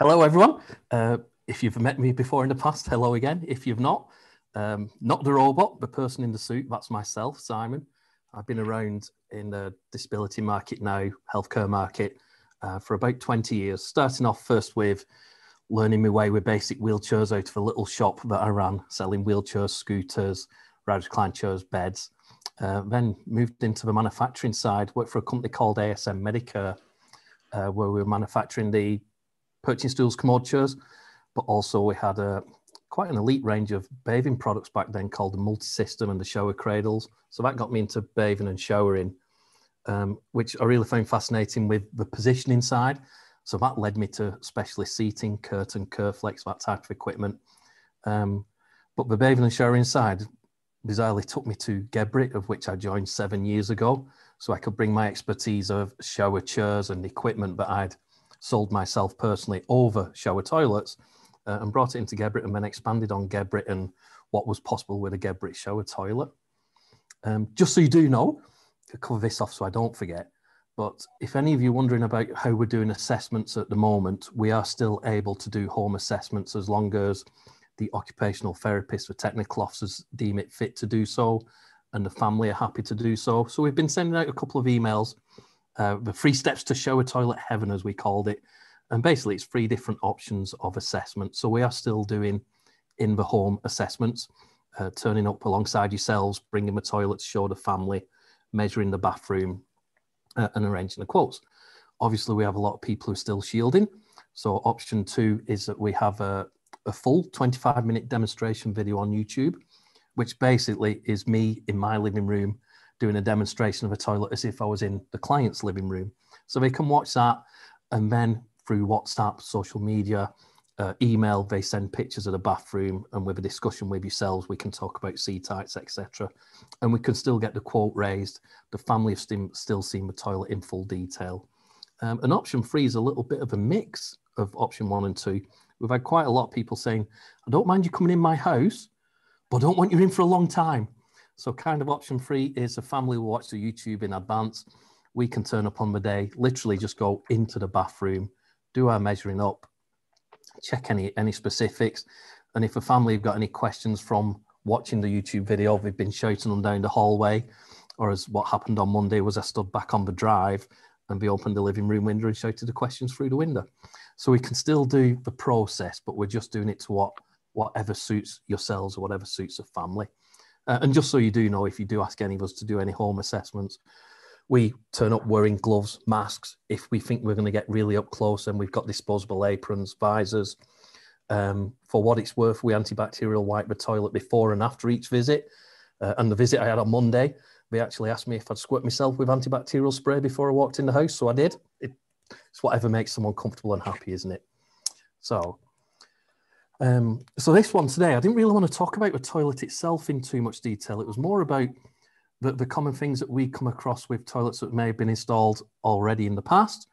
Hello, everyone. Uh, if you've met me before in the past, hello again. If you've not, um, not the robot, the person in the suit, that's myself, Simon. I've been around in the disability market now, healthcare market, uh, for about 20 years, starting off first with learning my way with basic wheelchairs out of a little shop that I ran, selling wheelchairs, scooters, riders recline chairs, beds. Uh, then moved into the manufacturing side, worked for a company called ASM Medicare, uh, where we were manufacturing the perching stools, commode chairs, but also we had a quite an elite range of bathing products back then called the multi-system and the shower cradles. So that got me into bathing and showering, um, which I really found fascinating with the positioning side. So that led me to specialist seating, Kirton, CareFlex, that type of equipment. Um, but the bathing and showering side bizarrely took me to Geberit, of which I joined seven years ago. So I could bring my expertise of shower chairs and equipment that I'd sold myself personally over shower toilets uh, and brought it into Geberit and then expanded on Geberit and what was possible with a Geberit shower toilet. Um, just so you do know, to cover this off so I don't forget, but if any of you are wondering about how we're doing assessments at the moment, we are still able to do home assessments as long as the occupational therapist or technical officers deem it fit to do so and the family are happy to do so. So we've been sending out a couple of emails, uh, the three steps to shower toilet heaven, as we called it, and basically, it's three different options of assessment. So we are still doing in the home assessments, uh, turning up alongside yourselves, bringing the toilet to show the family, measuring the bathroom, uh, and arranging the quotes. Obviously, we have a lot of people who are still shielding. So option two is that we have a, a full 25 minute demonstration video on YouTube, which basically is me in my living room doing a demonstration of a toilet as if I was in the client's living room. So they can watch that and then through WhatsApp, social media, uh, email, they send pictures of the bathroom, and with a discussion with yourselves, we can talk about seat types, etc. And we can still get the quote raised. The family have still seen the toilet in full detail. Um, and option three is a little bit of a mix of option one and two. We've had quite a lot of people saying, I don't mind you coming in my house, but I don't want you in for a long time. So, kind of option three is a family will watch the YouTube in advance. We can turn up on the day, literally just go into the bathroom, do our measuring up, check any any specifics, and if a family have got any questions from watching the YouTube video, they've been shouting them down the hallway, or as what happened on Monday was I stood back on the drive and we opened the living room window and shouted the questions through the window. So we can still do the process, but we're just doing it to what whatever suits yourselves or whatever suits the family. Uh, and just so you do know, if you do ask any of us to do any home assessments, we turn up wearing gloves, masks. If we think we're going to get really up close, and we've got disposable aprons, visors. Um, for what it's worth, we antibacterial wipe the toilet before and after each visit. Uh, and the visit I had on Monday, they actually asked me if I'd squirt myself with antibacterial spray before I walked in the house, so I did. It, it's whatever makes someone comfortable and happy, isn't it? So, um, so this one today, I didn't really want to talk about the toilet itself in too much detail. It was more about the, the common things that we come across with toilets that may have been installed already in the past,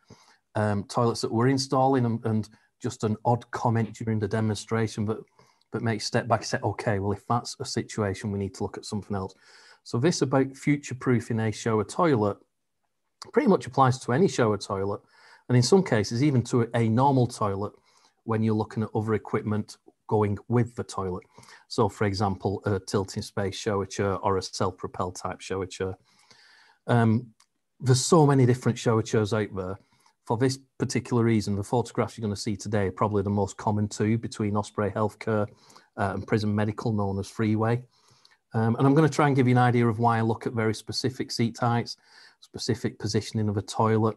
um, toilets that we're installing, and, and, just an odd comment during the demonstration, but but make step back and say, okay, well, if that's a situation, we need to look at something else. So this about future-proofing a shower toilet pretty much applies to any shower toilet, and in some cases, even to a normal toilet when you're looking at other equipment going with the toilet. So, for example, a tilting space shower chair or a self-propelled type shower chair. Um, there's so many different shower chairs out there. For this particular reason, the photographs you're going to see today are probably the most common two between Osprey Healthcare uh, and Prism Medical, known as Freeway. Um, and I'm going to try and give you an idea of why I look at very specific seat heights, specific positioning of a toilet,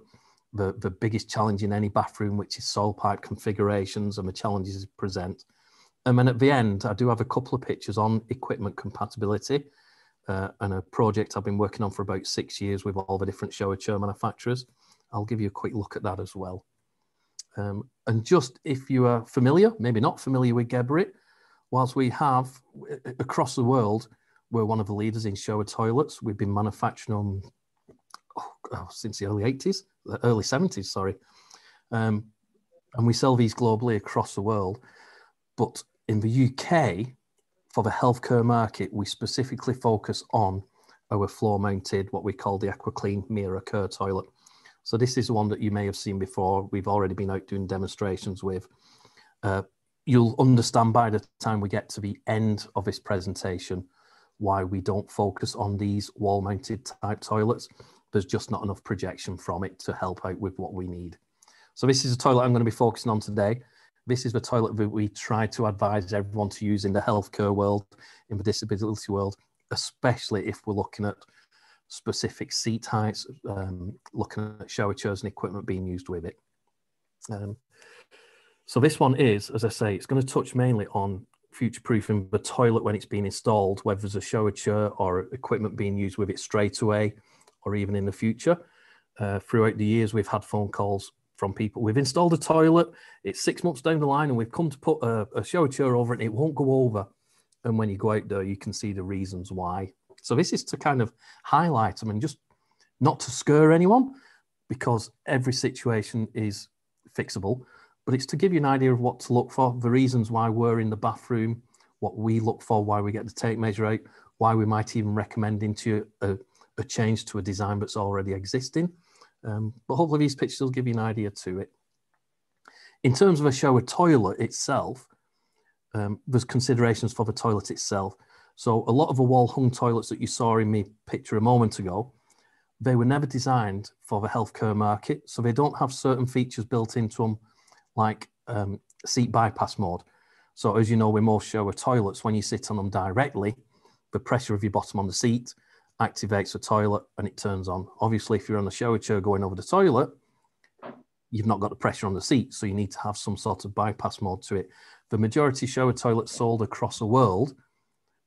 the, the biggest challenge in any bathroom, which is soil pipe configurations and the challenges it present. And then at the end, I do have a couple of pictures on equipment compatibility uh, and a project I've been working on for about six years with all the different shower chair manufacturers. I'll give you a quick look at that as well. Um, and just if you are familiar, maybe not familiar with Geberit, whilst we have across the world, we're one of the leaders in shower toilets. We've been manufacturing them oh, oh, since the early 80s, the early 70s, sorry. Um, and we sell these globally across the world. But in the UK, for the healthcare market, we specifically focus on our floor mounted, what we call the AquaClean Mera Care toilet. So this is one that you may have seen before. We've already been out doing demonstrations with. Uh, you'll understand by the time we get to the end of this presentation why we don't focus on these wall mounted type toilets. There's just not enough projection from it to help out with what we need. So this is a toilet I'm going to be focusing on today. This is the toilet that we try to advise everyone to use in the healthcare world, in the disability world, especially if we're looking at specific seat heights, um, looking at shower chairs and equipment being used with it. Um, so this one is, as I say, it's going to touch mainly on future-proofing the toilet when it's being installed, whether there's a shower chair or equipment being used with it straight away, or even in the future. Uh, throughout the years, we've had phone calls from people. We've installed a toilet. It's six months down the line, and we've come to put a, a shower chair over it, and it won't go over. And when you go out there, you can see the reasons why. So this is to kind of highlight I mean, just not to scare anyone, because every situation is fixable but it's to give you an idea of what to look for, the reasons why we're in the bathroom, what we look for, why we get the tape measure out, why we might even recommend into a, a change to a design that's already existing. Um, but hopefully these pictures will give you an idea to it. In terms of a shower toilet itself, um, there's considerations for the toilet itself. So a lot of the wall hung toilets that you saw in me picture a moment ago, they were never designed for the healthcare market. So they don't have certain features built into them like um, seat bypass mode. So as you know, with most shower toilets, when you sit on them directly, the pressure of your bottom on the seat activates the toilet and it turns on. Obviously, if you're on a shower chair going over the toilet, you've not got the pressure on the seat, so you need to have some sort of bypass mode to it. The majority shower toilets sold across the world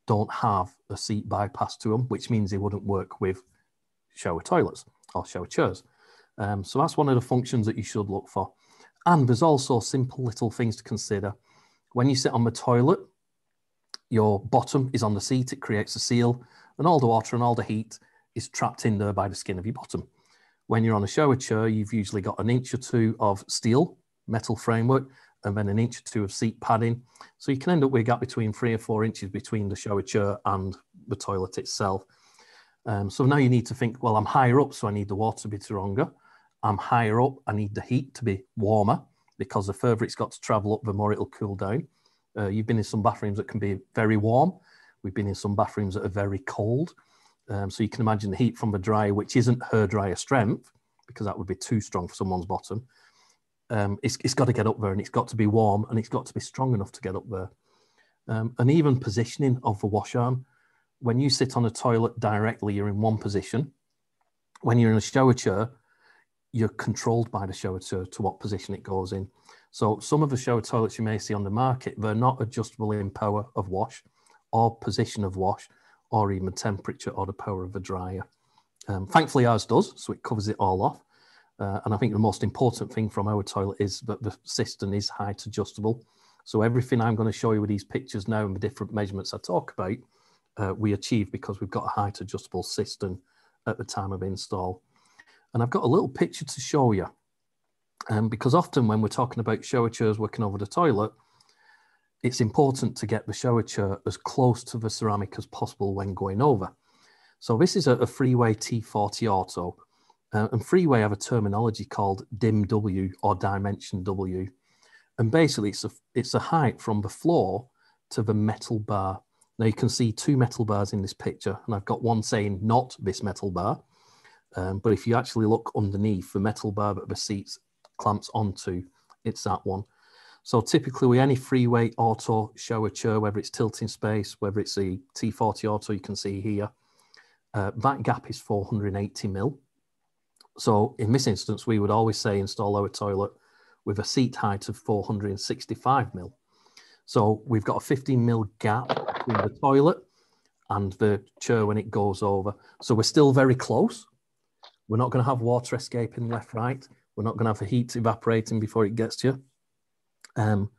don't have a seat bypass to them, which means they wouldn't work with shower toilets or shower chairs. Um, so that's one of the functions that you should look for. And there's also simple little things to consider. When you sit on the toilet, your bottom is on the seat, it creates a seal, and all the water and all the heat is trapped in there by the skin of your bottom. When you're on a shower chair, you've usually got an inch or two of steel, metal framework, and then an inch or two of seat padding. So you can end up with a gap between three or four inches between the shower chair and the toilet itself. Um, so now you need to think, well, I'm higher up, so I need the water to be stronger. I'm higher up, I need the heat to be warmer because the further it's got to travel up, the more it'll cool down. Uh, you've been in some bathrooms that can be very warm. We've been in some bathrooms that are very cold. Um, so you can imagine the heat from the dryer, which isn't her dryer strength, because that would be too strong for someone's bottom. Um, it's, it's got to get up there and it's got to be warm and it's got to be strong enough to get up there. Um, and even positioning of the wash arm. When you sit on a toilet directly, you're in one position. When you're in a shower chair, you're controlled by the shower chair to what position it goes in. So some of the shower toilets you may see on the market, they're not adjustable in power of wash or position of wash or even temperature or the power of the dryer. Um, thankfully ours does, so it covers it all off. Uh, and I think the most important thing from our toilet is that the cistern is height adjustable. So everything I'm going to show you with these pictures now and the different measurements I talk about, uh, we achieve because we've got a height adjustable system at the time of install. And I've got a little picture to show you. Um, because often when we're talking about shower chairs working over the toilet, it's important to get the shower chair as close to the ceramic as possible when going over. So this is a, a Freeway T40 Auto. Uh, and Freeway have a terminology called dim W or dimension W. And basically it's a, it's a height from the floor to the metal bar. Now you can see two metal bars in this picture and I've got one saying not this metal bar um, but if you actually look underneath the metal bar that the seat clamps onto, it's that one. So typically with any freeway auto shower chair, whether it's tilting space, whether it's a T40 auto, you can see here, uh, that gap is 480 mil. So in this instance, we would always say install our toilet with a seat height of 465 mil. So we've got a 15 mil gap between the toilet and the chair when it goes over. So we're still very close, we're not going to have water escaping left, right. We're not going to have the heat evaporating before it gets to you. Um,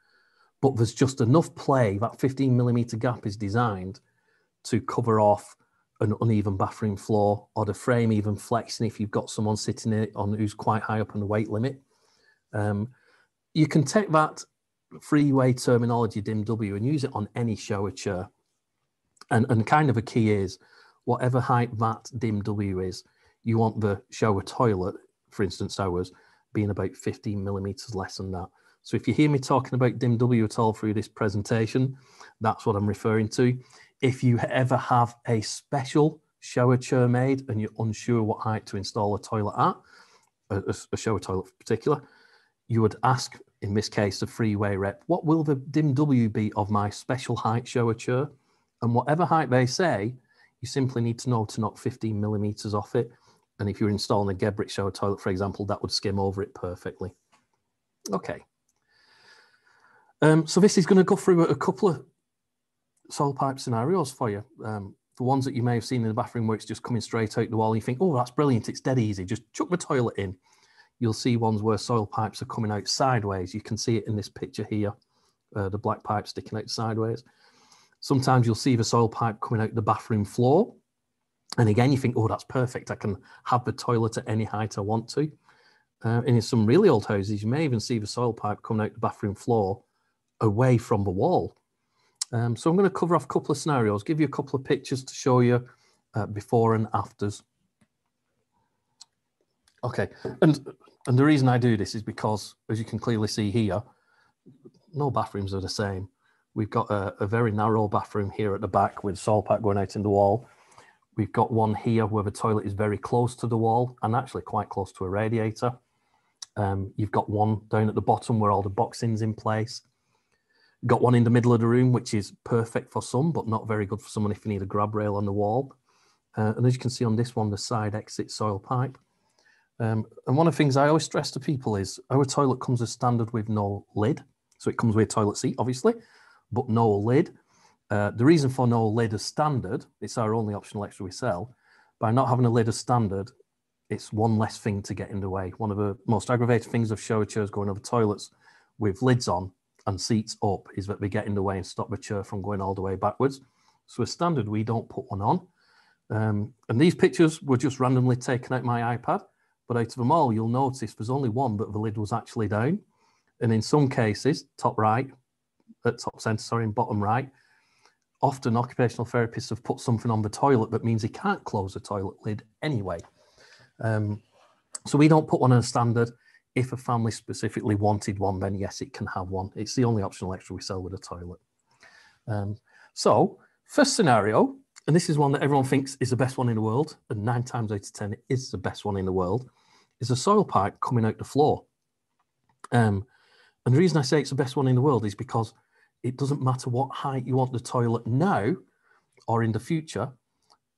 but there's just enough play. That 15 millimeter gap is designed to cover off an uneven bathroom floor or the frame even flexing if you've got someone sitting it on who's quite high up on the weight limit. Um, you can take that freeway terminology dim W and use it on any shower chair. And, and kind of a key is whatever height that dim W is, you want the shower toilet for instance, ours, being about 15 millimeters less than that. So if you hear me talking about DIMW at all through this presentation, that's what I'm referring to. If you ever have a special shower chair made and you're unsure what height to install a toilet at, a, a shower toilet in particular, you would ask, in this case, the freeway rep, what will the DIMW be of my special height shower chair? And whatever height they say, you simply need to know to knock 15 millimeters off it. And if you're installing a Geberit shower toilet, for example, that would skim over it perfectly. Okay. Um, so this is going to go through a couple of soil pipe scenarios for you. Um, the ones that you may have seen in the bathroom where it's just coming straight out the wall, you think, oh, that's brilliant, it's dead easy, just chuck the toilet in. You'll see ones where soil pipes are coming out sideways. You can see it in this picture here, uh, the black pipe sticking out sideways. Sometimes you'll see the soil pipe coming out the bathroom floor. And again, you think, oh, that's perfect. I can have the toilet at any height I want to. Uh, and in some really old houses, you may even see the soil pipe coming out the bathroom floor away from the wall. Um, so I'm going to cover off a couple of scenarios, give you a couple of pictures to show you uh, before and afters. Okay, and, and the reason I do this is because, as you can clearly see here, no bathrooms are the same. We've got a, a very narrow bathroom here at the back with soil pack going out in the wall. We've got one here where the toilet is very close to the wall and actually quite close to a radiator. Um, you've got one down at the bottom where all the boxing's in place. Got one in the middle of the room, which is perfect for some, but not very good for someone if you need a grab rail on the wall. Uh, and as you can see on this one, the side exit soil pipe. Um, and one of the things I always stress to people is our toilet comes as standard with no lid. So it comes with a toilet seat, obviously, but no lid. Uh, the reason for no lid as standard, it's our only optional extra we sell. By not having a lid as standard, it's one less thing to get in the way. One of the most aggravating things of shower chairs going over toilets with lids on and seats up is that they get in the way and stop the chair from going all the way backwards. So as standard, we don't put one on. Um, and these pictures were just randomly taken out my iPad, but out of them all, you'll notice there's only one that the lid was actually down. And in some cases, top right, at top center, sorry, in bottom right, often occupational therapists have put something on the toilet that means he can't close the toilet lid anyway. Um, so we don't put one on a standard. If a family specifically wanted one, then yes, it can have one. It's the only optional extra we sell with a toilet. Um, so, first scenario, and this is one that everyone thinks is the best one in the world, and nine times out of 10, it is the best one in the world, is a soil pipe coming out the floor. Um, and the reason I say it's the best one in the world is because it doesn't matter what height you want the toilet now or in the future,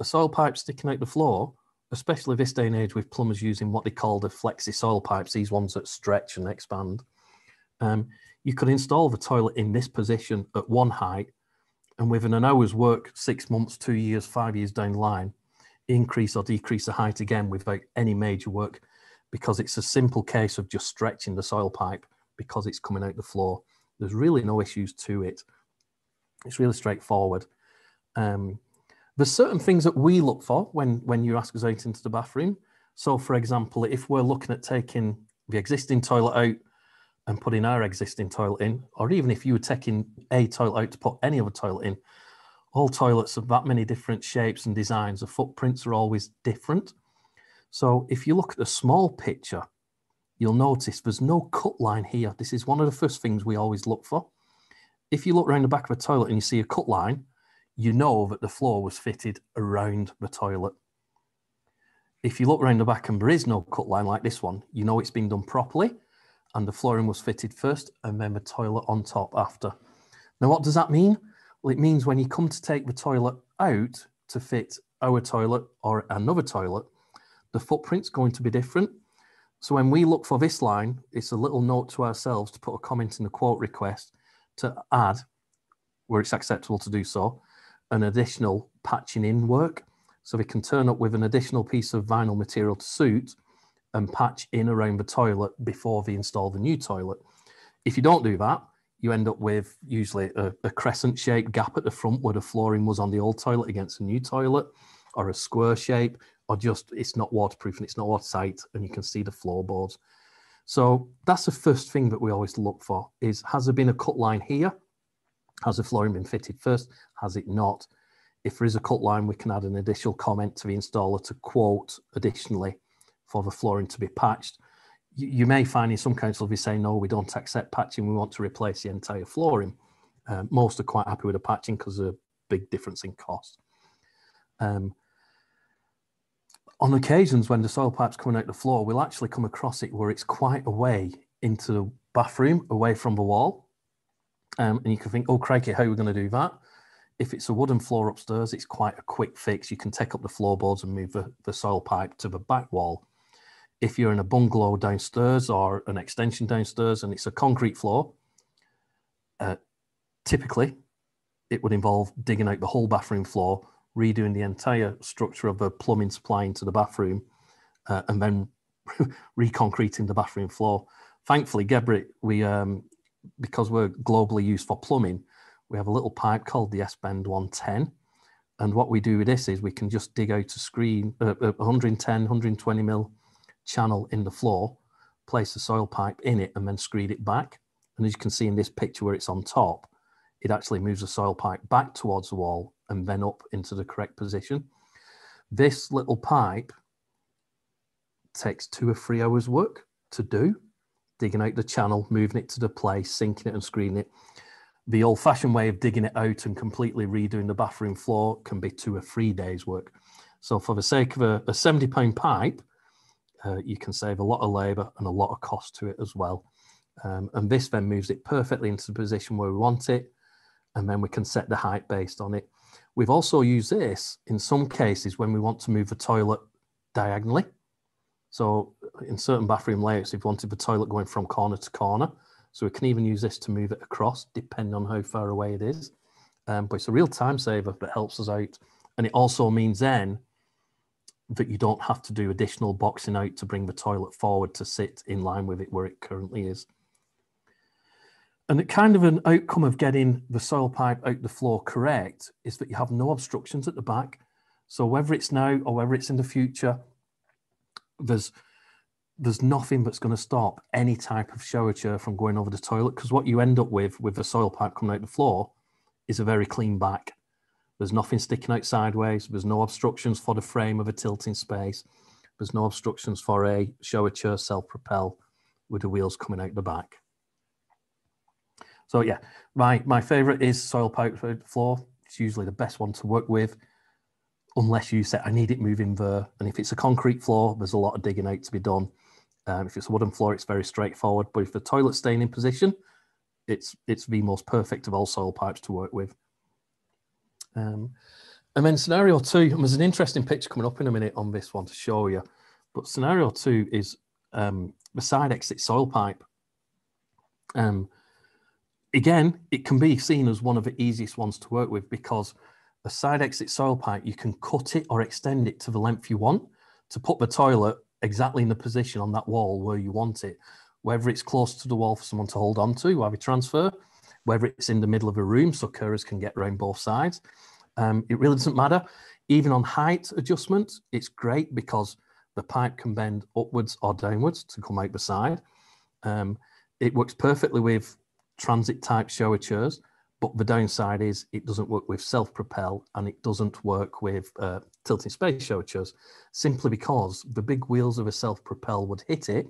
a soil pipe sticking out the floor especially this day and age with plumbers using what they call the flexi soil pipes, these ones that stretch and expand. Um, you could install the toilet in this position at one height and within an hour's work, six months, two years, five years down the line, increase or decrease the height again without any major work because it's a simple case of just stretching the soil pipe because it's coming out the floor. There's really no issues to it. It's really straightforward. Um, there's certain things that we look for when, when you ask us out into the bathroom. So, for example, if we're looking at taking the existing toilet out and putting our existing toilet in, or even if you were taking a toilet out to put any other toilet in, all toilets of that many different shapes and designs, the footprints are always different. So if you look at the small picture, you'll notice there's no cut line here. This is one of the first things we always look for. If you look around the back of a toilet and you see a cut line, you know that the floor was fitted around the toilet. If you look around the back and there is no cut line like this one, you know it's been done properly and the flooring was fitted first and then the toilet on top after. Now, what does that mean? Well, it means when you come to take the toilet out to fit our toilet or another toilet, the footprint's going to be different. So when we look for this line, it's a little note to ourselves to put a comment in the quote request to add where it's acceptable to do so an additional patching in work. So we can turn up with an additional piece of vinyl material to suit and patch in around the toilet before we install the new toilet. If you don't do that, you end up with usually a, a crescent shaped gap at the front where the flooring was on the old toilet against a new toilet, or a square shape, or just it's not waterproof and it's not watertight and you can see the floorboards. So that's the first thing that we always look for is has there been a cut line here? Has the flooring been fitted first? Has it not? If there is a cut line, we can add an additional comment to the installer to quote additionally for the flooring to be patched. You, you may find in some councils be saying, no, we don't accept patching, we want to replace the entire flooring. Uh, most are quite happy with the patching because of a big difference in cost. Um, on occasions when the soil pipe's coming out the floor, we'll actually come across it where it's quite away into the bathroom, away from the wall. Um, and you can think, oh, crikey, how are we going to do that? If it's a wooden floor upstairs, it's quite a quick fix. You can take up the floorboards and move the, the soil pipe to the back wall. If you're in a bungalow downstairs or an extension downstairs and it's a concrete floor, uh, typically it would involve digging out the whole bathroom floor, redoing the entire structure of the plumbing supply into the bathroom, uh, and then reconcreting the bathroom floor. Thankfully, Geberit, we um, because we're globally used for plumbing, we have a little pipe called the S-Bend 110. And what we do with this is we can just dig out a screed, uh, 110, 120 mil channel in the floor, place the soil pipe in it, and then screed it back. And as you can see in this picture where it's on top, it actually moves the soil pipe back towards the wall and then up into the correct position. This little pipe takes two or three hours work to do, digging out the channel, moving it to the place, sinking it and screeding it. The old fashioned way of digging it out and completely redoing the bathroom floor can be two or three days work. So for the sake of a, a 70 pound pipe, uh, you can save a lot of labor and a lot of cost to it as well. Um, and this then moves it perfectly into the position where we want it and then we can set the height based on it. We've also used this in some cases when we want to move the toilet diagonally. So in certain bathroom layouts, we've wanted the toilet going from corner to corner. So we can even use this to move it across, depending on how far away it is. Um, but it's a real time saver that helps us out. And it also means then that you don't have to do additional boxing out to bring the toilet forward to sit in line with it where it currently is and the kind of an outcome of getting the soil pipe out the floor correct is that you have no obstructions at the back. So whether it's now or whether it's in the future, there's there's nothing that's going to stop any type of shower chair from going over the toilet because what you end up with with the soil pipe coming out the floor is a very clean back. There's nothing sticking out sideways. There's no obstructions for the frame of a tilting space. There's no obstructions for a shower chair self-propel with the wheels coming out the back. So yeah, my my favorite is soil pipe floor. It's usually the best one to work with, unless you say I need it moving there. And if it's a concrete floor, there's a lot of digging out to be done. Um, if it's a wooden floor, it's very straightforward. But if the toilet's staying in position, it's it's the most perfect of all soil pipes to work with. Um, and then scenario two, and there's an interesting picture coming up in a minute on this one to show you. But scenario two is um, the side exit soil pipe. Um, again, it can be seen as one of the easiest ones to work with because a side exit soil pipe, you can cut it or extend it to the length you want to put the toilet exactly in the position on that wall where you want it, whether it's close to the wall for someone to hold on to while we transfer, whether it's in the middle of a room so carers can get around both sides. Um, it really doesn't matter. Even on height adjustment, it's great because the pipe can bend upwards or downwards to come out the side. Um, it works perfectly with transit type shower chairs. But the downside is it doesn't work with self-propel and it doesn't work with uh, tilting space shower simply because the big wheels of a self-propel would hit it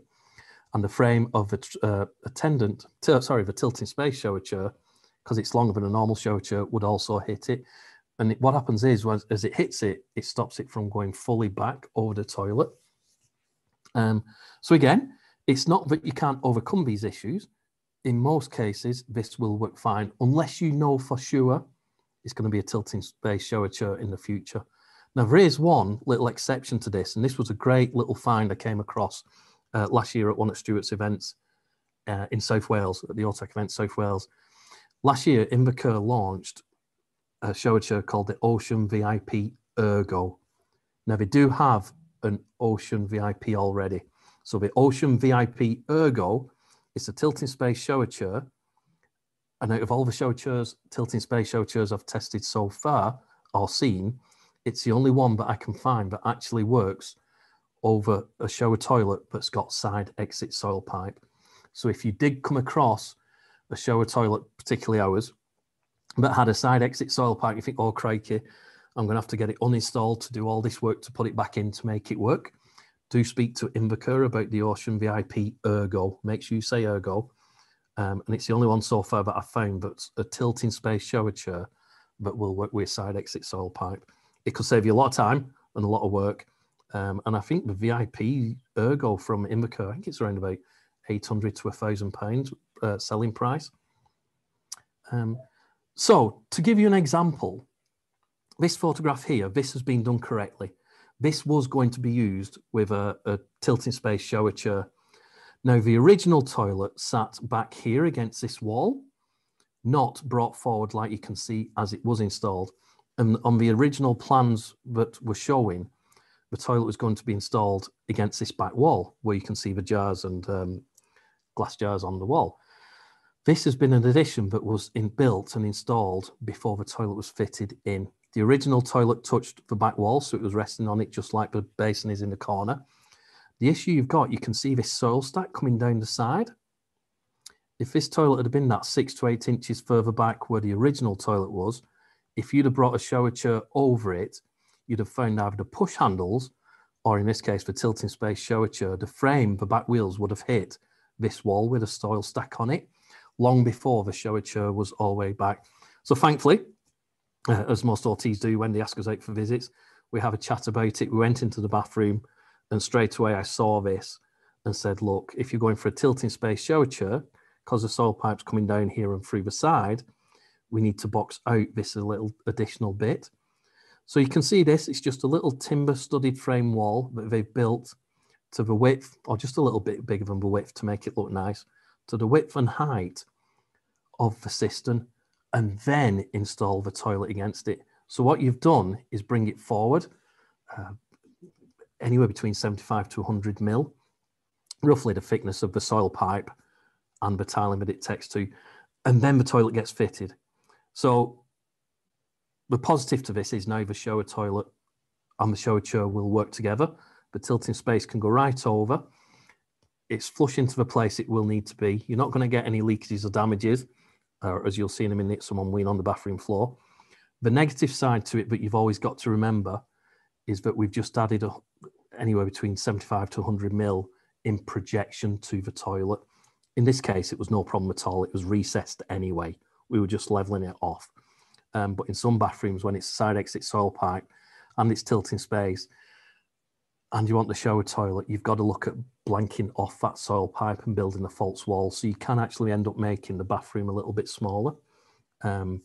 and the frame of a uh, attendant, sorry, the tilting space chair, because it's longer than a normal chair, would also hit it. And it, what happens is, when, as it hits it, it stops it from going fully back over the toilet. Um, so again, it's not that you can't overcome these issues in most cases, this will work fine, unless you know for sure it's going to be a tilting space shower chair in the future. Now, there is one little exception to this, and this was a great little find I came across uh, last year at one of Stuart's events uh, in South Wales, at the Autotech event South Wales. Last year, Invacare launched a shower chair called the Ocean VIP Ergo. Now, they do have an Ocean VIP already. So the Ocean VIP Ergo it's a tilting space shower chair. And out of all the shower chairs, tilting space shower chairs I've tested so far or seen, it's the only one that I can find that actually works over a shower toilet that's got side exit soil pipe. So if you did come across a shower toilet, particularly ours, that had a side exit soil pipe, you think, oh crikey, I'm going to have to get it uninstalled to do all this work to put it back in to make it work. Do speak to Invacare about the Ocean VIP Ergo. Make sure you say Ergo. Um, and it's the only one so far that I've found that's a tilting space shower chair that will work with side exit soil pipe. It could save you a lot of time and a lot of work. Um, and I think the VIP Ergo from Invacare, I think it's around about 800 to a thousand pounds uh, selling price. Um, so to give you an example, this photograph here, this has been done correctly. This was going to be used with a, a tilting space shower chair. Now the original toilet sat back here against this wall, not brought forward like you can see as it was installed. And on the original plans that were showing, the toilet was going to be installed against this back wall where you can see the jars and um, glass jars on the wall. This has been an addition that was in, built and installed before the toilet was fitted in. The original toilet touched the back wall, so it was resting on it just like the basin is in the corner. The issue you've got, you can see this soil stack coming down the side. If this toilet had been that six to eight inches further back where the original toilet was, if you'd have brought a shower chair over it, you'd have found either the push handles, or in this case, the tilting space shower chair, the frame, the back wheels would have hit this wall with a soil stack on it long before the shower chair was all the way back. So thankfully, uh, as most OTs do when they ask us out for visits, we have a chat about it. We went into the bathroom and straight away I saw this and said, look, if you're going for a tilting space shower chair, because the soil pipe's coming down here and through the side, we need to box out this a little additional bit. So you can see this, it's just a little timber studded frame wall that they've built to the width, or just a little bit bigger than the width to make it look nice, to the width and height of the cistern, and then install the toilet against it. So what you've done is bring it forward uh, anywhere between 75 to 100 mil, roughly the thickness of the soil pipe and the tiling that it takes to, and then the toilet gets fitted. So the positive to this is now the shower toilet and the shower chair will work together the tilting space can go right over. It's flush into the place it will need to be. You're not going to get any leakages or damages, uh, as you'll see in a minute, someone wean on the bathroom floor. The negative side to it, but you've always got to remember, is that we've just added a, anywhere between 75 to 100 mil in projection to the toilet. In this case, it was no problem at all. It was recessed anyway. We were just leveling it off. Um, but in some bathrooms, when it's side exit soil pipe and it's tilting space, and you want the shower toilet, you've got to look at blanking off that soil pipe and building a false wall. So you can actually end up making the bathroom a little bit smaller. Um,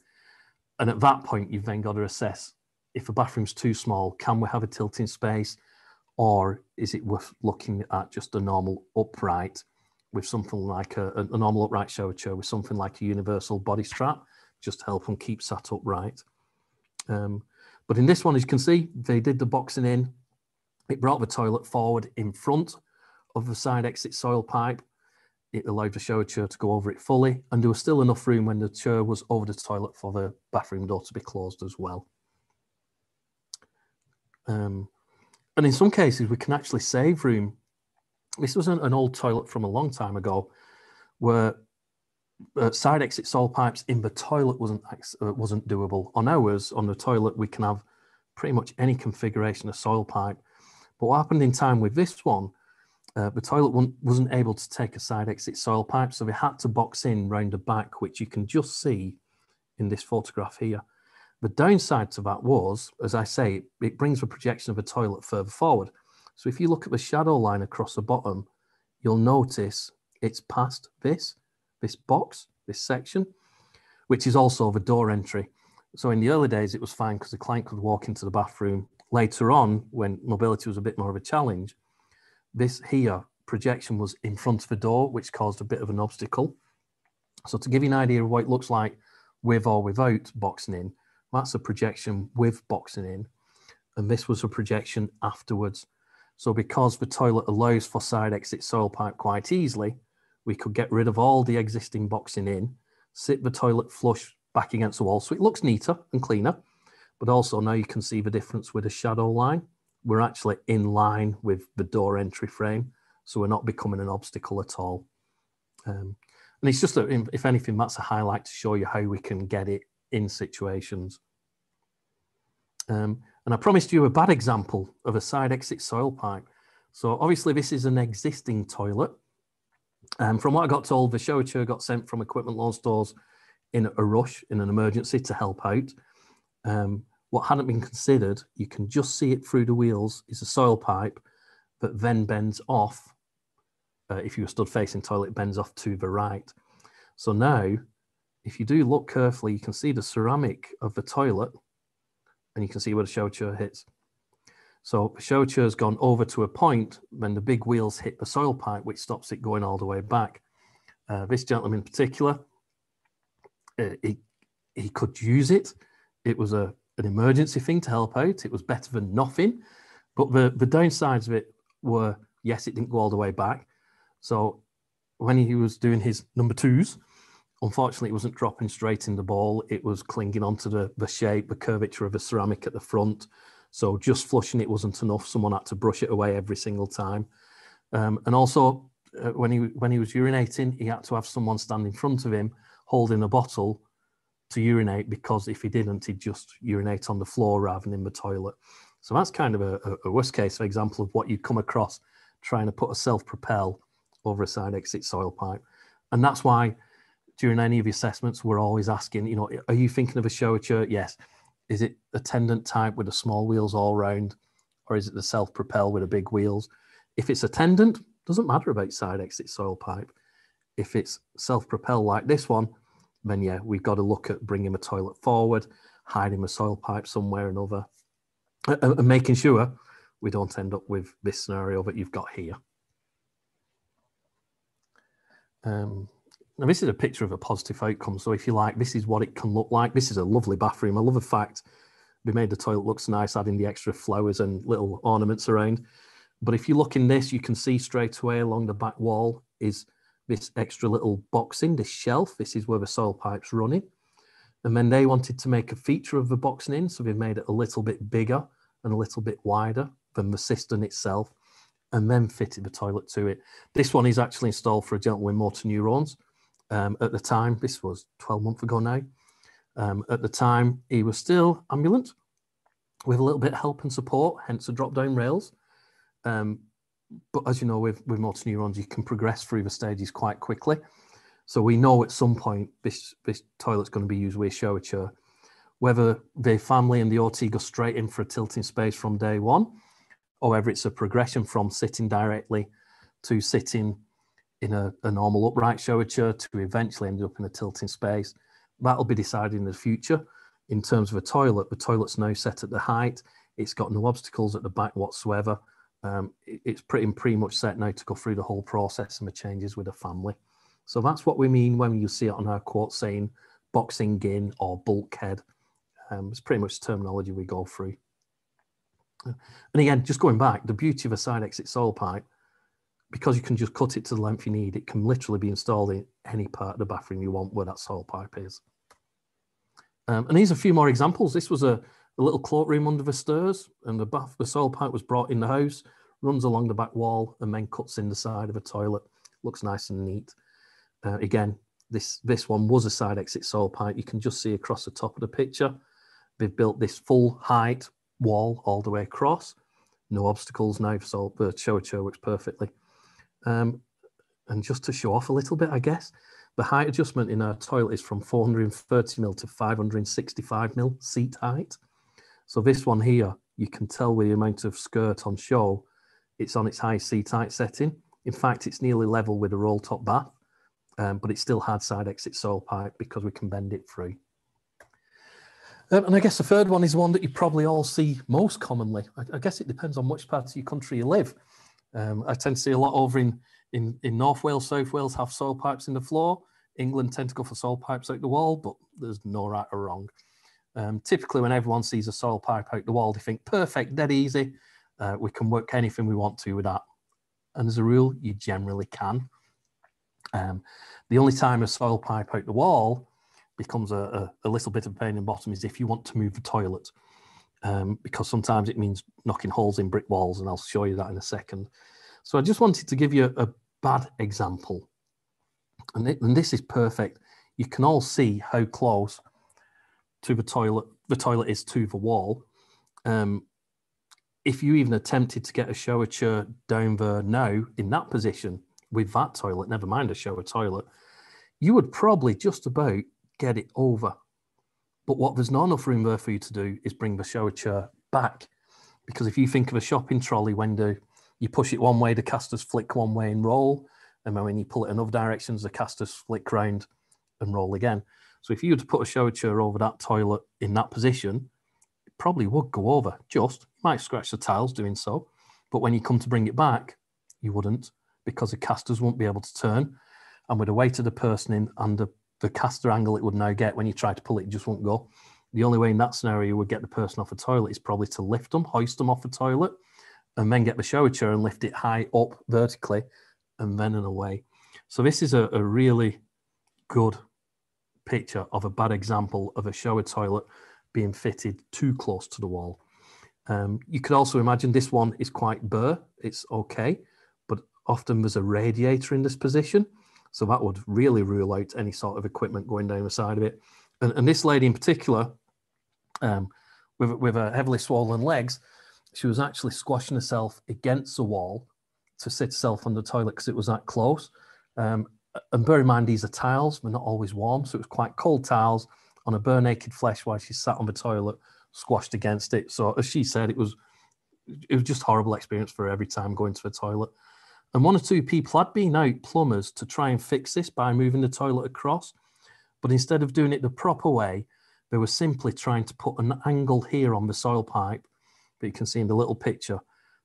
and at that point, you've then got to assess if a bathroom's too small, can we have a tilting space? Or is it worth looking at just a normal upright with something like a, a normal upright shower chair with something like a universal body strap, just to help them keep sat upright. Um, but in this one, as you can see, they did the boxing in it brought the toilet forward in front of the side exit soil pipe. It allowed the shower chair to go over it fully, and there was still enough room when the chair was over the toilet for the bathroom door to be closed as well. Um, and in some cases, we can actually save room. This was an, an old toilet from a long time ago, where uh, side exit soil pipes in the toilet wasn't uh, wasn't doable. On ours, on the toilet, we can have pretty much any configuration of soil pipe but what happened in time with this one, uh, the toilet wasn't able to take a side exit soil pipe, so they had to box in round the back, which you can just see in this photograph here. The downside to that was, as I say, it brings the projection of a toilet further forward. So if you look at the shadow line across the bottom, you'll notice it's past this, this box, this section, which is also the door entry. So in the early days, it was fine because the client could walk into the bathroom, Later on, when mobility was a bit more of a challenge, this here projection was in front of the door, which caused a bit of an obstacle. So to give you an idea of what it looks like with or without boxing in, that's a projection with boxing in. And this was a projection afterwards. So because the toilet allows for side exit soil pipe quite easily, we could get rid of all the existing boxing in, sit the toilet flush back against the wall so it looks neater and cleaner, but also now you can see the difference with a shadow line. We're actually in line with the door entry frame, so we're not becoming an obstacle at all. Um, and it's just, a, if anything, that's a highlight to show you how we can get it in situations. Um, and I promised you a bad example of a side exit soil pipe. So obviously this is an existing toilet. And um, from what I got told, the shower chair got sent from equipment loan stores in a rush, in an emergency to help out. Um, what hadn't been considered, you can just see it through the wheels, is a soil pipe that then bends off. Uh, if you were stood facing toilet, bends off to the right. So now, if you do look carefully, you can see the ceramic of the toilet and you can see where the shower chair hits. So the shower chair has gone over to a point when the big wheels hit the soil pipe, which stops it going all the way back. Uh, this gentleman in particular, uh, he, he could use it. It was a, an emergency thing to help out. It was better than nothing. But the, the downsides of it were, yes, it didn't go all the way back. So when he was doing his number twos, unfortunately, it wasn't dropping straight in the ball. It was clinging onto the, the shape, the curvature of the ceramic at the front. So just flushing it wasn't enough. Someone had to brush it away every single time. Um, and also, uh, when he when he was urinating, he had to have someone stand in front of him holding a bottle to urinate because if he didn't, he'd just urinate on the floor rather than in the toilet. So that's kind of a, a worst case example of what you come across trying to put a self-propel over a side exit soil pipe. And that's why during any of the assessments, we're always asking, you know, are you thinking of a shower chair? Yes. Is it a tendant type with the small wheels all round, or is it the self-propel with the big wheels? If it's a tendant, doesn't matter about side exit soil pipe. If it's self-propel like this one, then yeah, we've got to look at bringing a toilet forward, hiding the soil pipe somewhere or another, and making sure we don't end up with this scenario that you've got here. Um, now, this is a picture of a positive outcome. So if you like, this is what it can look like. This is a lovely bathroom. I love the fact we made the toilet looks nice, adding the extra flowers and little ornaments around. But if you look in this, you can see straight away along the back wall is this extra little boxing, this shelf. This is where the soil pipe's running. And then they wanted to make a feature of the boxing in, so they've made it a little bit bigger and a little bit wider than the cistern itself, and then fitted the toilet to it. This one is actually installed for a gentleman with motor neurons. Um, at the time, this was 12 months ago now. Um, at the time, he was still ambulant with a little bit of help and support, hence the drop down rails. Um, but as you know, with, with motor neurons, you can progress through the stages quite quickly. So we know at some point this, this toilet's going to be used with a chair. Whether the family and the OT go straight in for a tilting space from day one, or whether it's a progression from sitting directly to sitting in a, a normal upright chair to eventually end up in a tilting space. That'll be decided in the future. In terms of a toilet, the toilet's now set at the height. It's got no obstacles at the back whatsoever. Um, it's pretty pretty much set now to go through the whole process and the changes with a family. So that's what we mean when you see it on our quote saying boxing in or bulkhead. Um, it's pretty much terminology we go through. And again, just going back, the beauty of a side exit soil pipe because you can just cut it to the length you need, it can literally be installed in any part of the bathroom you want where that soil pipe is. Um, and here's a few more examples. This was a, a, little cloakroom under the stairs, and the bath, the soil pipe was brought in the house, runs along the back wall, and then cuts in the side of a toilet. Looks nice and neat. Uh, again, this this one was a side exit soil pipe. You can just see across the top of the picture. They've built this full height wall all the way across. No obstacles now, so the chair works perfectly. Um, and just to show off a little bit, I guess, the height adjustment in our toilet is from 430 mil to 565 mil seat height. So this one here, you can tell with the amount of skirt on show, it's on its high seat tight setting. In fact, it's nearly level with a roll top bath, um, but it still had side exit soil pipe because we can bend it through. Um, and I guess the third one is one that you probably all see most commonly. I, I guess it depends on which part of your country you live. Um, I tend to see a lot over in, in, in North Wales, South Wales have soil pipes in the floor. England tend to go for soil pipes out the wall, but there's no right or wrong. Um, typically, when everyone sees a soil pipe out the wall, they think, perfect, dead easy. Uh, we can work anything we want to with that. And as a rule, you generally can. Um, the only time a soil pipe out the wall becomes a, a, a, little bit of pain in the bottom is if you want to move the toilet um, because sometimes it means knocking holes in brick walls, and I'll show you that in a second. So I just wanted to give you a, a bad example. And, and this is perfect. You can all see how close to the toilet the toilet is to the wall. Um, if you even attempted to get a shower chair down there now in that position with that toilet, never mind a shower toilet, you would probably just about get it over. But what there's not enough room there for you to do is bring the shower chair back. Because if you think of a shopping trolley window, you push it one way, the casters flick one way and roll. And then when you pull it in other directions, the casters flick round and roll again. So if you were to put a shower chair over that toilet in that position, it probably would go over. Just you might scratch the tiles doing so, but when you come to bring it back, you wouldn't because the casters won't be able to turn. And with the weight of the person in and the, caster angle it would now get when you try to pull it, it just won't go. The only way in that scenario you would get the person off a toilet is probably to lift them, hoist them off the toilet, and then get the shower chair and lift it high up vertically and then and away. So this is a, a really good picture of a bad example of a shower toilet being fitted too close to the wall. Um, you could also imagine this one is quite bare, it's okay, but often there's a radiator in this position. So that would really rule out any sort of equipment going down the side of it. And, and this lady in particular, um, with, with her heavily swollen legs, she was actually squashing herself against the wall to sit herself on the toilet because it was that close. Um, and bear in mind, these are tiles, they're not always warm. So it was quite cold tiles on a bare naked flesh while she sat on the toilet, squashed against it. So as she said, it was it was just horrible experience for her every time going to the toilet. And one or two people had been out plumbers to try and fix this by moving the toilet across. But instead of doing it the proper way, they were simply trying to put an angle here on the soil pipe that you can see in the little picture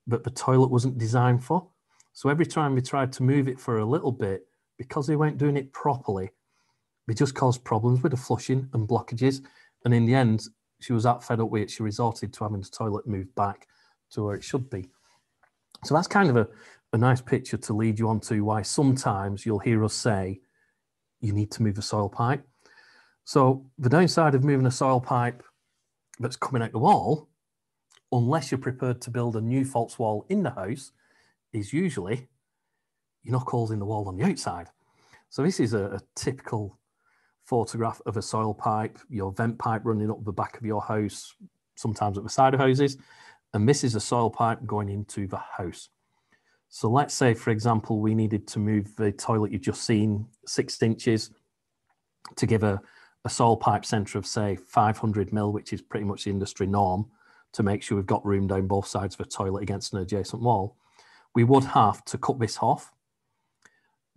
that the toilet wasn't designed for. So every time we tried to move it for a little bit, because they weren't doing it properly, they just caused problems with the flushing and blockages. And in the end, she was that fed up with it, she resorted to having the toilet moved back to where it should be. So that's kind of a, a nice picture to lead you on to why sometimes you'll hear us say you need to move a soil pipe. So the downside of moving a soil pipe that's coming out the wall, unless you're prepared to build a new false wall in the house, is usually you knock holes in the wall on the outside. So this is a, a typical photograph of a soil pipe, your vent pipe running up the back of your house, sometimes at the side of houses. And this is a soil pipe going into the house. So let's say, for example, we needed to move the toilet you've just seen six inches to give a, a soil pipe center of say 500 mil, which is pretty much the industry norm to make sure we've got room down both sides of a toilet against an adjacent wall. We would have to cut this off,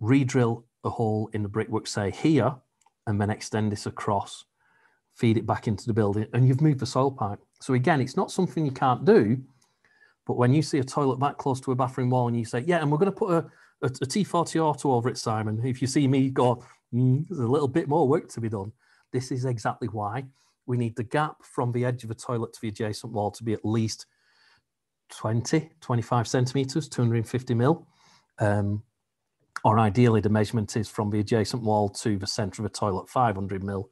re-drill a hole in the brickwork, say here, and then extend this across, feed it back into the building, and you've moved the soil pipe. So again, it's not something you can't do, but when you see a toilet that close to a bathroom wall and you say, yeah, and we're going to put a a a T40 auto over it, Simon. If you see me go, mm, there's a little bit more work to be done. This is exactly why we need the gap from the edge of a toilet to the adjacent wall to be at least 20, 25 centimeters, 250 mil. Um, or ideally, the measurement is from the adjacent wall to the center of a toilet, 500 mil.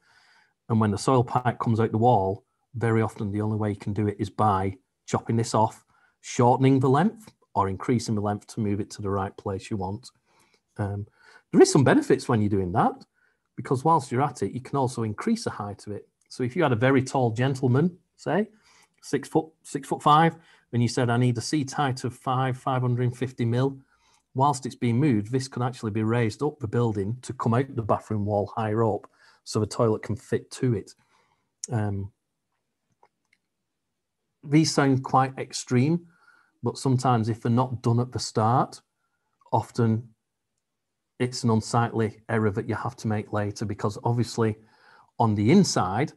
And when the soil pipe comes out the wall, very often the only way you can do it is by chopping this off, shortening the length, or increasing the length to move it to the right place you want. Um, there is some benefits when you're doing that because whilst you're at it, you can also increase the height of it. So if you had a very tall gentleman, say six foot, six foot five, and you said, I need a seat height of five, 550 mil, whilst it's being moved, this can actually be raised up the building to come out the bathroom wall higher up so the toilet can fit to it. Um, these sound quite extreme, but sometimes if they're not done at the start, often it's an unsightly error that you have to make later because obviously on the inside,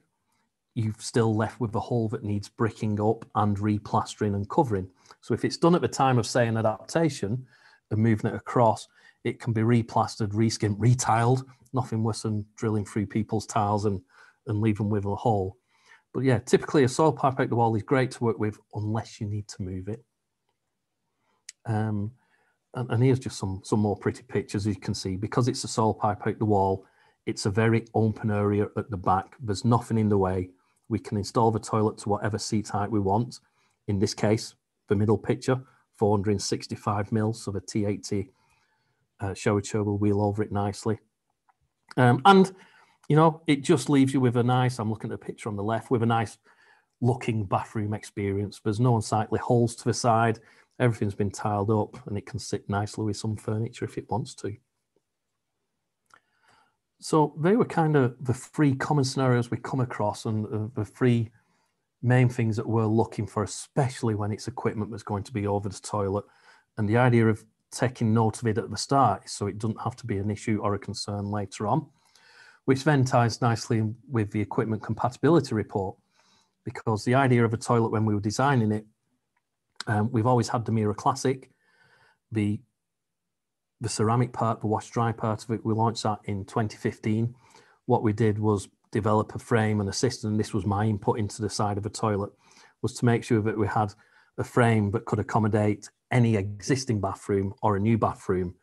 you've still left with a hole that needs bricking up and replastering and covering. So if it's done at the time of say an adaptation and moving it across, it can be replastered, reskinned, retiled. Nothing worse than drilling through people's tiles and, and them with a hole. But yeah, typically a soil pipe out the wall is great to work with unless you need to move it. Um, and, and, here's just some, some more pretty pictures you can see. Because it's a soil pipe out the wall, it's a very open area at the back. There's nothing in the way. We can install the toilet to whatever seat height we want. In this case, the middle picture, 465 mils, so the T80 uh, shower chair will wheel over it nicely. Um, and, you know, it just leaves you with a nice, I'm looking at the picture on the left, with a nice looking bathroom experience. There's no unsightly holes to the side. Everything's been tiled up and it can sit nicely with some furniture if it wants to. So they were kind of the three common scenarios we come across and uh, the three main things that we're looking for, especially when it's equipment that's going to be over the toilet. And the idea of taking note of it at the start so it doesn't have to be an issue or a concern later on, which then ties nicely with the equipment compatibility report. Because the idea of a toilet when we were designing it, um, we've always had the Mera Classic, the the ceramic part, the wash dry part of it, we launched that in 2015. What we did was develop a frame and a system, and this was my input into the side of a toilet, was to make sure that we had a frame that could accommodate any existing bathroom or a new bathroom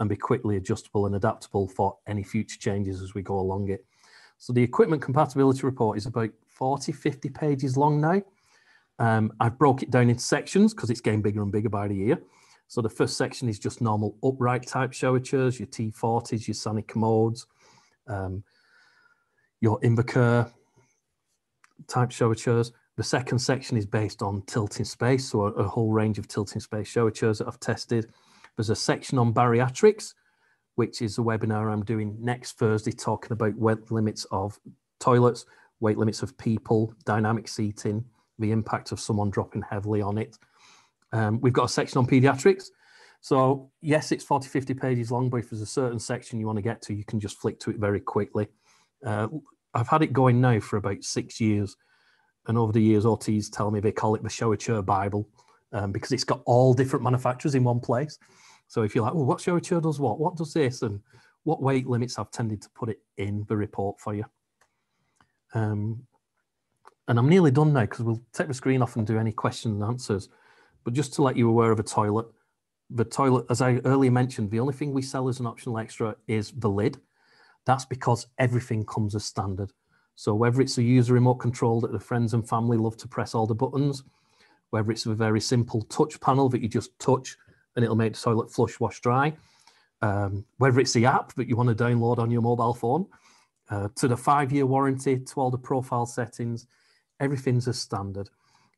and be quickly adjustable and adaptable for any future changes as we go along it. So the equipment compatibility report is about 40, 50 pages long now. Um, I've broke it down into sections because it's getting bigger and bigger by the year. So the first section is just normal upright type shower chairs, your T40s, your Sani commodes, um, your Invacare type shower chairs. The second section is based on tilting space, so a, a, whole range of tilting space shower chairs that I've tested. There's a section on bariatrics, which is a webinar I'm doing next Thursday talking about weight limits of toilets, weight limits of people, dynamic seating, the impact of someone dropping heavily on it. Um, we've got a section on pediatrics. So yes, it's 40, 50 pages long, but if there's a certain section you want to get to, you can just flick to it very quickly. Uh, I've had it going now for about six years and over the years, OTs tell me they call it the chair Bible um, because it's got all different manufacturers in one place. So if you're like, well, what chair does what? What does this? And what weight limits I've tended to put it in the report for you. Um, and I'm nearly done now because we'll take the screen off and do any questions and answers. But just to let you aware of a toilet, the toilet, as I earlier mentioned, the only thing we sell as an optional extra is the lid. That's because everything comes as standard. So whether it's a user remote control that the friends and family love to press all the buttons, whether it's a very simple touch panel that you just touch and it'll make the toilet flush, wash, dry, um, whether it's the app that you want to download on your mobile phone, uh, to the five-year warranty, to all the profile settings, everything's as standard.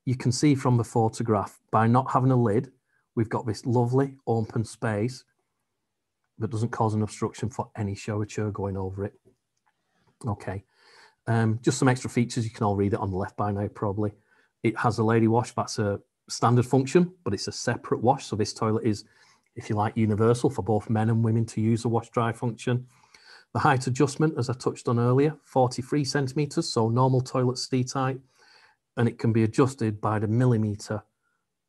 You can see from the photograph, by not having a lid, we've got this lovely open space that doesn't cause an obstruction for any shower chair going over it. Okay. Um, just some extra features. You can all read it on the left by now, probably. It has a lady wash. That's a standard function, but it's a separate wash. So this toilet is, if you like, universal for both men and women to use the wash dry function. The height adjustment, as I touched on earlier, 43 centimeters, so normal toilet seat height, and it can be adjusted by the millimeter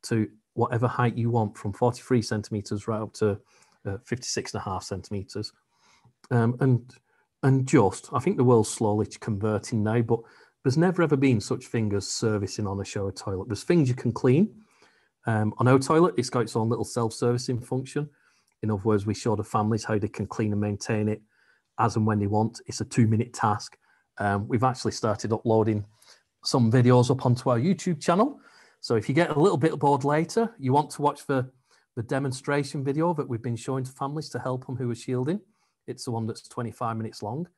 to whatever height you want from 43 centimeters right up to uh, 56 and a half centimeters. Um, and and just. I think the world's slowly converting now, but there's never ever been such thing as servicing on a shower toilet. There's things you can clean. Um, on our toilet, it's got its own little self-servicing function. In other words, we show the families how they can clean and maintain it as and when they want. It's a two-minute task. Um, we've actually started uploading some videos up onto our YouTube channel. So if you get a little bit bored later, you want to watch the, the demonstration video that we've been showing to families to help them who are shielding, it's the one that's 25 minutes long.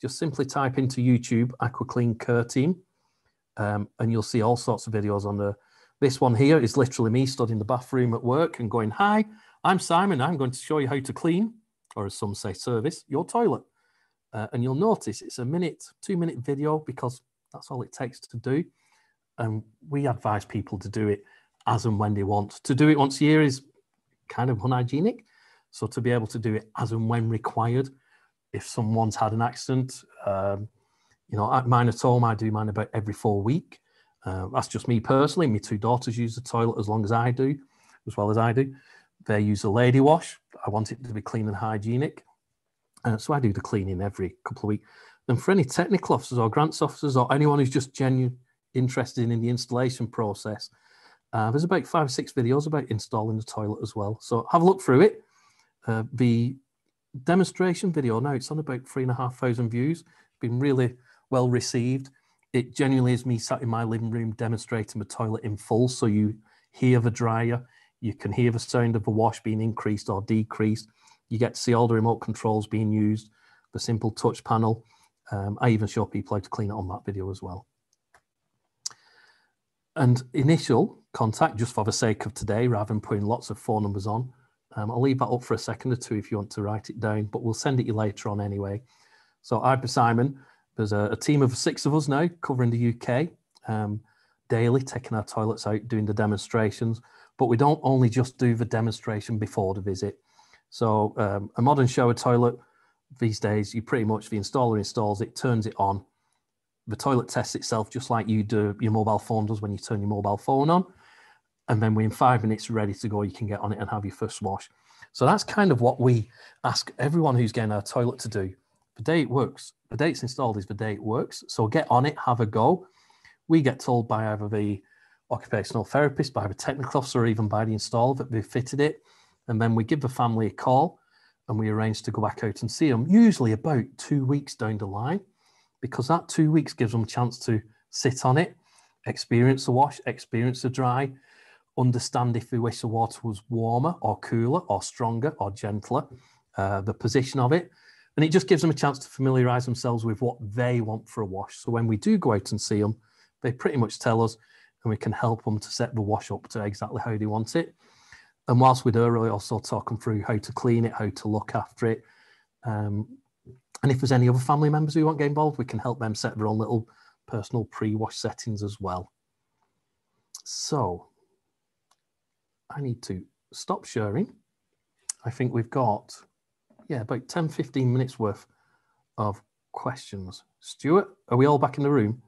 Just simply type into YouTube AquaClean Care Team um, and you'll see all sorts of videos on there. This one here is literally me stood in the bathroom at work and going, Hi, I'm Simon. I'm going to show you how to clean, or as some say, service your toilet. Uh, and you'll notice it's a minute, two minute video because that's all it takes to do. And we advise people to do it as and when they want. To do it once a year is kind of unhygienic. So to be able to do it as and when required, if someone's had an accident, um, you know, at mine at home, I do mine about every four week. Uh, that's just me personally. My two daughters use the toilet as long as I do, as well as I do. They use a lady wash. I want it to be clean and hygienic. Uh, so I do the cleaning every couple of weeks. And for any technical officers or grants officers or anyone who's just genuine interested in the installation process, uh, there's about five or six videos about installing the toilet as well. So have a look through it. Uh, the demonstration video now it's on about three and a half thousand views. It's been really well received. It genuinely is me sat in my living room demonstrating the toilet in full so you hear the dryer you can hear the sound of the wash being increased or decreased. You get to see all the remote controls being used the simple touch panel. Um, i even show people how to clean it on that video as well. And initial contact, just for the sake of today, rather than putting lots of phone numbers on, um, I'll leave that up for a second or two if you want to write it down, but we'll send it you later on anyway. So I'm Simon. There's a, a, team of six of us now covering the UK um, daily, taking our toilets out, doing the demonstrations. But we don't only just do the demonstration before the visit. So um, a modern shower toilet these days, you pretty much the installer installs it, turns it on. The toilet tests itself just like you do your mobile phone does when you turn your mobile phone on. And then within five minutes, ready to go, you can get on it and have your first wash. So that's kind of what we ask everyone who's getting a toilet to do. The day it works, the day it's installed is the day it works. So get on it, have a go. We get told by either the occupational therapist, by the technical officer, or even by the installer that they've fitted it. And then we give the family a call and we arrange to go back out and see them, usually about two weeks down the line, because that two weeks gives them a chance to sit on it, experience the wash, experience the dry, understand if they wish the water was warmer or cooler or stronger or gentler, uh, the position of it. And it just gives them a chance to familiarize themselves with what they want for a wash. So when we do go out and see them, they pretty much tell us and we can help them to set the wash up to exactly how they want it. And whilst we're there, we also talk them through how to clean it, how to look after it. Um, and if there's any other family members who want to get involved, we can help them set their own little personal pre-wash settings as well. So I need to stop sharing. I think we've got, yeah, about 10, 15 minutes worth of questions. Stuart, are we all back in the room?